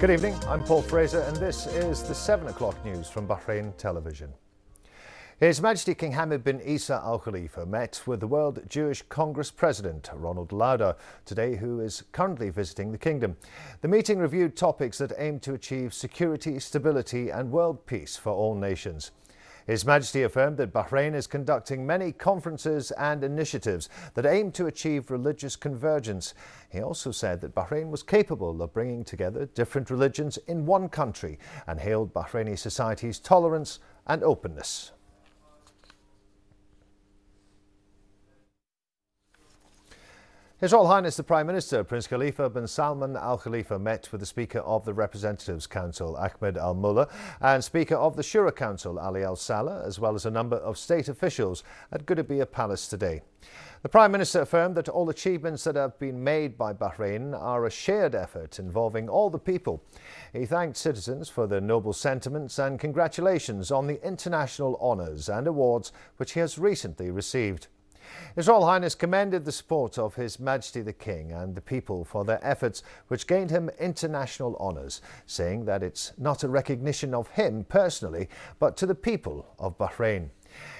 Good evening, I'm Paul Fraser, and this is the 7 o'clock news from Bahrain Television. His Majesty King Hamad bin Isa Al Khalifa met with the World Jewish Congress President Ronald Lauder today, who is currently visiting the kingdom. The meeting reviewed topics that aim to achieve security, stability, and world peace for all nations. His Majesty affirmed that Bahrain is conducting many conferences and initiatives that aim to achieve religious convergence. He also said that Bahrain was capable of bringing together different religions in one country and hailed Bahraini society's tolerance and openness. His Royal Highness the Prime Minister, Prince Khalifa bin Salman Al Khalifa, met with the Speaker of the Representatives Council, Ahmed Al Mullah, and Speaker of the Shura Council, Ali Al Saleh, as well as a number of state officials at Gudaibiya Palace today. The Prime Minister affirmed that all achievements that have been made by Bahrain are a shared effort involving all the people. He thanked citizens for their noble sentiments and congratulations on the international honours and awards which he has recently received. His Royal Highness commended the support of His Majesty the King and the people for their efforts which gained him international honours, saying that it's not a recognition of him personally, but to the people of Bahrain.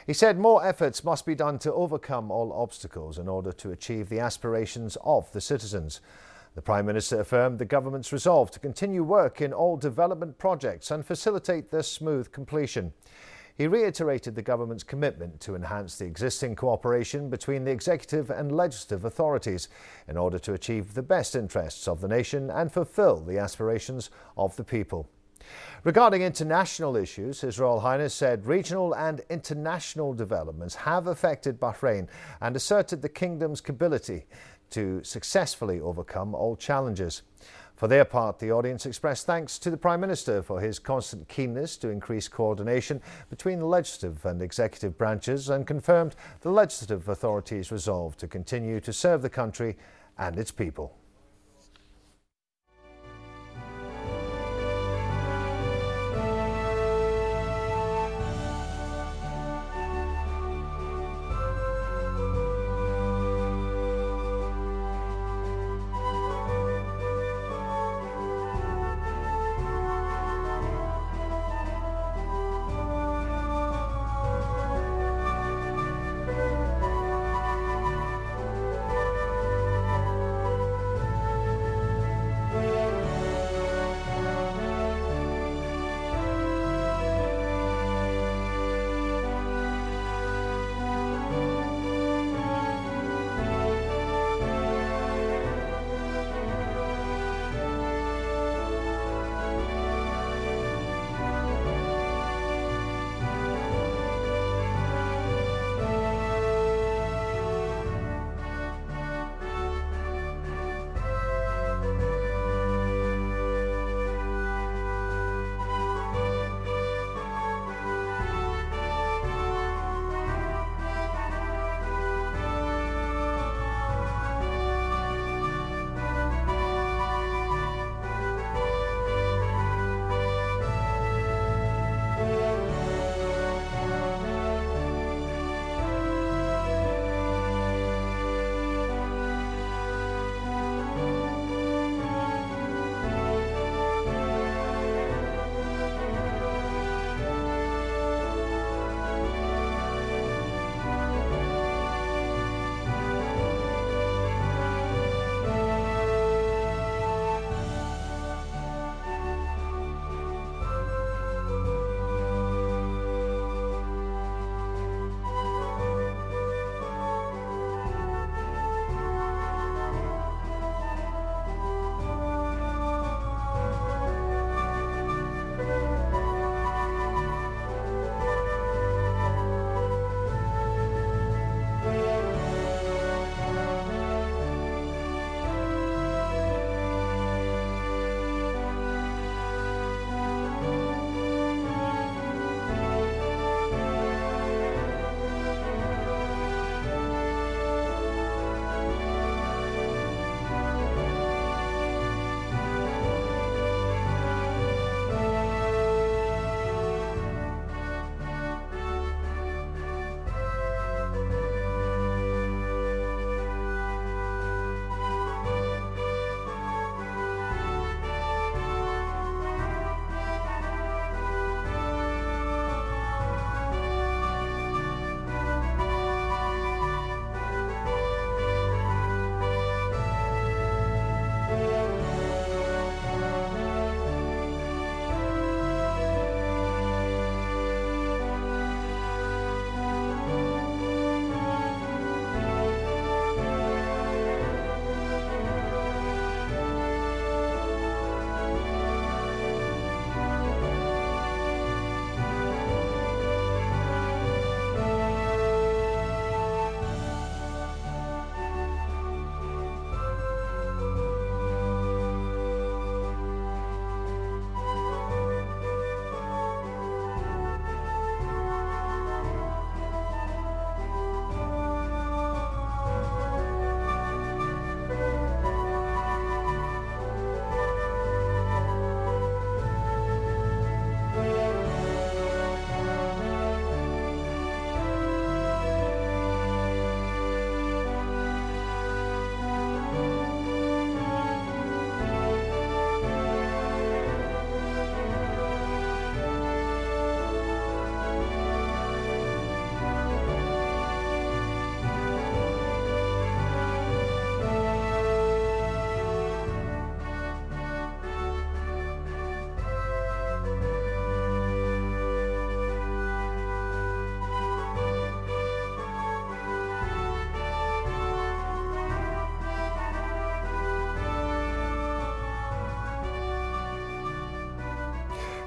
He said more efforts must be done to overcome all obstacles in order to achieve the aspirations of the citizens. The Prime Minister affirmed the government's resolve to continue work in all development projects and facilitate their smooth completion. He reiterated the government's commitment to enhance the existing cooperation between the executive and legislative authorities in order to achieve the best interests of the nation and fulfill the aspirations of the people. Regarding international issues, His Royal Highness said regional and international developments have affected Bahrain and asserted the kingdom's ability to successfully overcome all challenges. For their part, the audience expressed thanks to the Prime Minister for his constant keenness to increase coordination between the legislative and executive branches and confirmed the legislative authority's resolve to continue to serve the country and its people.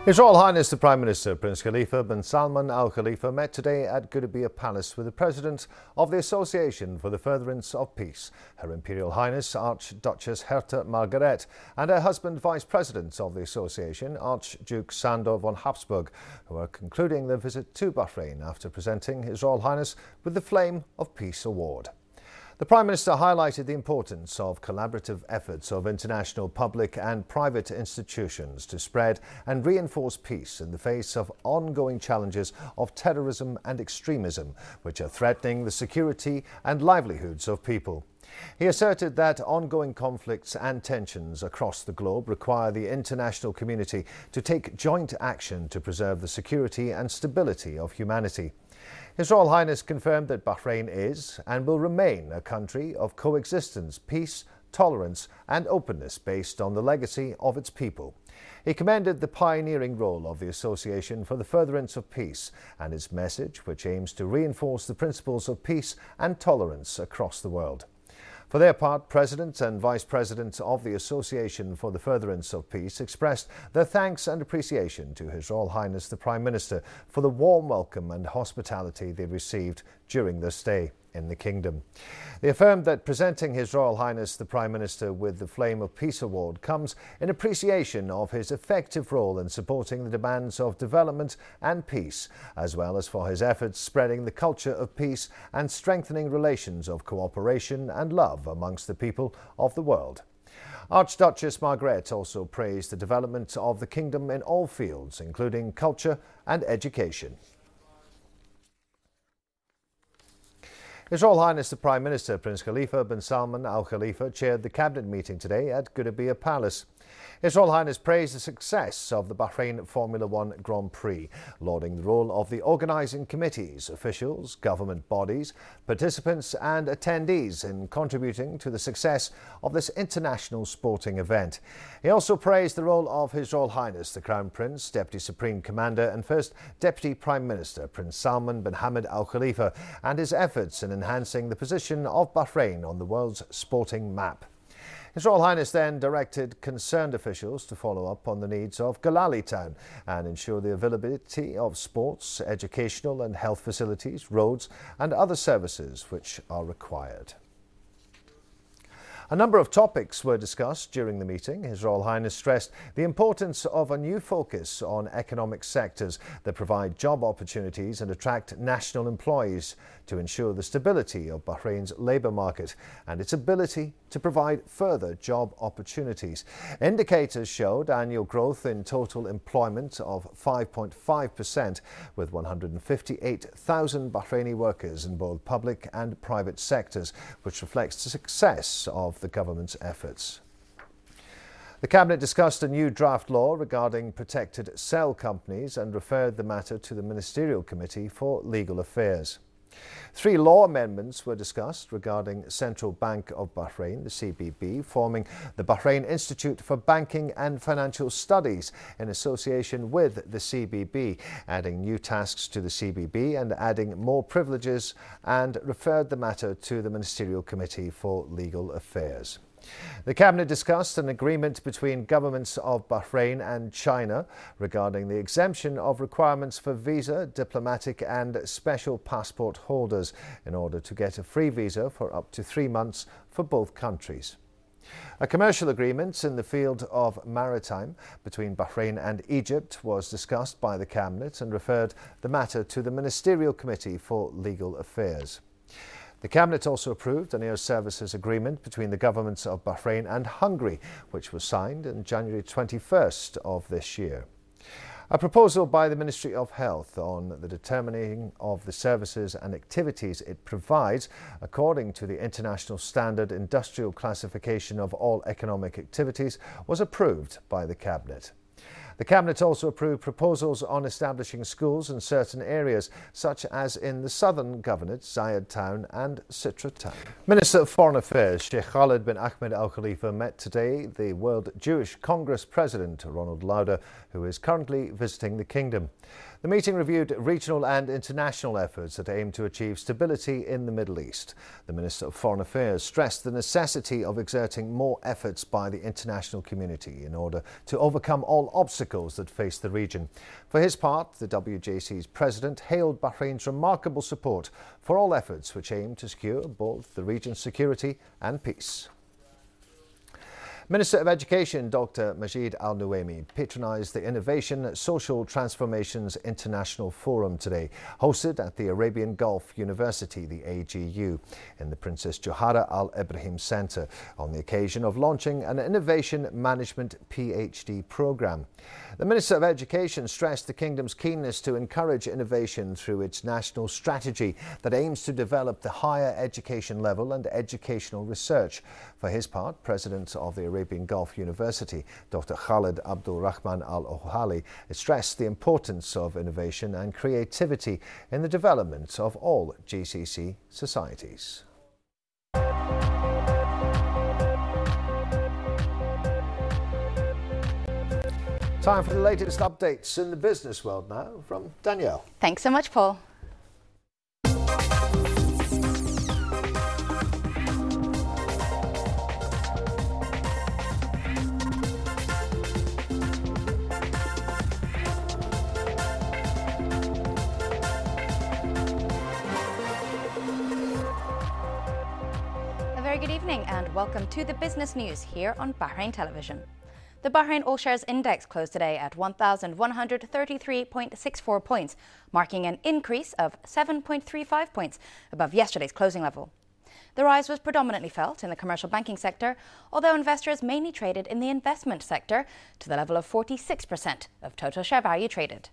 His Royal Highness the Prime Minister Prince Khalifa bin Salman Al Khalifa met today at Gudaibiya Palace with the President of the Association for the Furtherance of Peace, Her Imperial Highness Archduchess Hertha Margaret, and her husband, Vice President of the Association, Archduke Sandor von Habsburg, who are concluding their visit to Bahrain after presenting His Royal Highness with the Flame of Peace Award. The Prime Minister highlighted the importance of collaborative efforts of international public and private institutions to spread and reinforce peace in the face of ongoing challenges of terrorism and extremism, which are threatening the security and livelihoods of people. He asserted that ongoing conflicts and tensions across the globe require the international community to take joint action to preserve the security and stability of humanity. His Royal Highness confirmed that Bahrain is and will remain a country of coexistence, peace, tolerance, and openness based on the legacy of its people. He commended the pioneering role of the Association for the Furtherance of Peace and its message, which aims to reinforce the principles of peace and tolerance across the world. For their part, President and Vice President of the Association for the Furtherance of Peace expressed their thanks and appreciation to His Royal Highness the Prime Minister for the warm welcome and hospitality they received during their stay in the kingdom. They affirmed that presenting His Royal Highness the Prime Minister with the Flame of Peace Award comes in appreciation of his effective role in supporting the demands of development and peace, as well as for his efforts spreading the culture of peace and strengthening relations of cooperation and love amongst the people of the world. Archduchess Margaret also praised the development of the kingdom in all fields, including culture and education. His Royal Highness the Prime Minister Prince Khalifa bin Salman Al Khalifa chaired the cabinet meeting today at Gudaibiya Palace. His Royal Highness praised the success of the Bahrain Formula One Grand Prix, lauding the role of the organising committees, officials, government bodies, participants and attendees in contributing to the success of this international sporting event. He also praised the role of His Royal Highness the Crown Prince, Deputy Supreme Commander and First Deputy Prime Minister Prince Salman bin Hamad Al Khalifa and his efforts in enhancing the position of Bahrain on the world's sporting map. His Royal Highness then directed concerned officials to follow up on the needs of Galali Town and ensure the availability of sports, educational and health facilities, roads and other services which are required. A number of topics were discussed during the meeting. His Royal Highness stressed the importance of a new focus on economic sectors that provide job opportunities and attract national employees to ensure the stability of Bahrain's labour market and its ability to provide further job opportunities. Indicators showed annual growth in total employment of 5.5%, with 158,000 Bahraini workers in both public and private sectors, which reflects the success of the government's efforts. The Cabinet discussed a new draft law regarding protected cell companies and referred the matter to the Ministerial Committee for Legal Affairs. Three law amendments were discussed regarding Central Bank of Bahrain, the CBB, forming the Bahrain Institute for Banking and Financial Studies in association with the CBB, adding new tasks to the CBB and adding more privileges, and referred the matter to the Ministerial Committee for Legal Affairs. The Cabinet discussed an agreement between governments of Bahrain and China regarding the exemption of requirements for visa, diplomatic and special passport holders in order to get a free visa for up to three months for both countries. A commercial agreement in the field of maritime between Bahrain and Egypt was discussed by the Cabinet and referred the matter to the Ministerial Committee for Legal Affairs. The Cabinet also approved an air services agreement between the governments of Bahrain and Hungary, which was signed on January 21st of this year. A proposal by the Ministry of Health on the determining of the services and activities it provides according to the International Standard Industrial Classification of All Economic Activities was approved by the Cabinet. The Cabinet also approved proposals on establishing schools in certain areas, such as in the southern governorate, Zayed Town and Sitra Town. Minister of Foreign Affairs Sheikh Khalid bin Ahmed Al Khalifa met today the World Jewish Congress President Ronald Lauder, who is currently visiting the kingdom. The meeting reviewed regional and international efforts that aim to achieve stability in the Middle East. The Minister of Foreign Affairs stressed the necessity of exerting more efforts by the international community in order to overcome all obstacles that face the region. For his part, the WJC's president hailed Bahrain's remarkable support for all efforts which aim to secure both the region's security and peace. Minister of Education Dr. Majid Al Nuaimi patronised the Innovation Social Transformations International Forum today, hosted at the Arabian Gulf University, the AGU, in the Princess Johara Al Ibrahim Centre, on the occasion of launching an Innovation Management PhD programme. The Minister of Education stressed the Kingdom's keenness to encourage innovation through its national strategy that aims to develop the higher education level and educational research. For his part, President of the Arabian Gulf University, Dr. Khalid Abdul Rahman Al Ohali, stressed the importance of innovation and creativity in the development of all GCC societies. Time for the latest updates in the business world now from Danielle. Thanks so much, Paul. Welcome to the business news here on Bahrain Television. The Bahrain All Shares Index closed today at 1,133.64 points, marking an increase of 7.35 points above yesterday's closing level. The rise was predominantly felt in the commercial banking sector, although investors mainly traded in the investment sector to the level of 46% of total share value traded.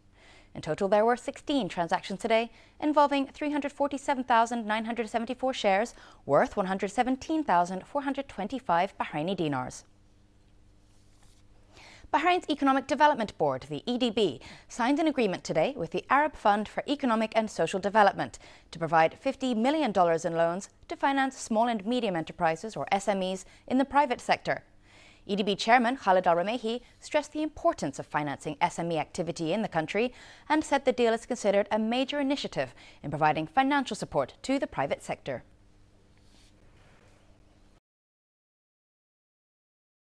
In total, there were 16 transactions today involving 347,974 shares worth 117,425 Bahraini dinars. Bahrain's Economic Development Board, the EDB, signed an agreement today with the Arab Fund for Economic and Social Development to provide $50 million in loans to finance small and medium enterprises, or SMEs, in the private sector. EDB Chairman Khalid Al Rumaihi stressed the importance of financing SME activity in the country and said the deal is considered a major initiative in providing financial support to the private sector.